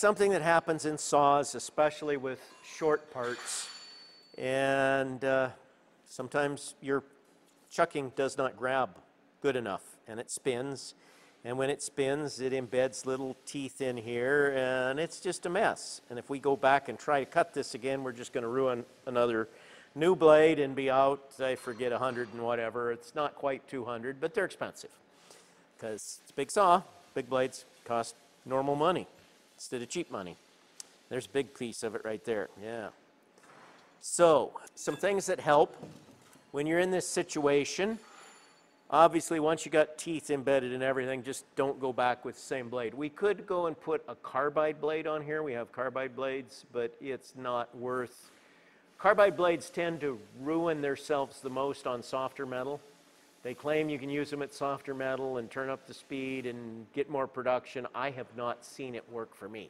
something that happens in saws, especially with short parts. And uh, sometimes your chucking does not grab good enough and it spins. And when it spins, it embeds little teeth in here and it's just a mess. And if we go back and try to cut this again, we're just going to ruin another new blade and be out, I forget, 100 and whatever. It's not quite 200, but they're expensive because it's big saw, big blades cost normal money instead of cheap money. There's a big piece of it right there, yeah. So, some things that help when you're in this situation. Obviously, once you got teeth embedded in everything, just don't go back with the same blade. We could go and put a carbide blade on here. We have carbide blades, but it's not worth. Carbide blades tend to ruin themselves the most on softer metal. They claim you can use them at softer metal and turn up the speed and get more production. I have not seen it work for me.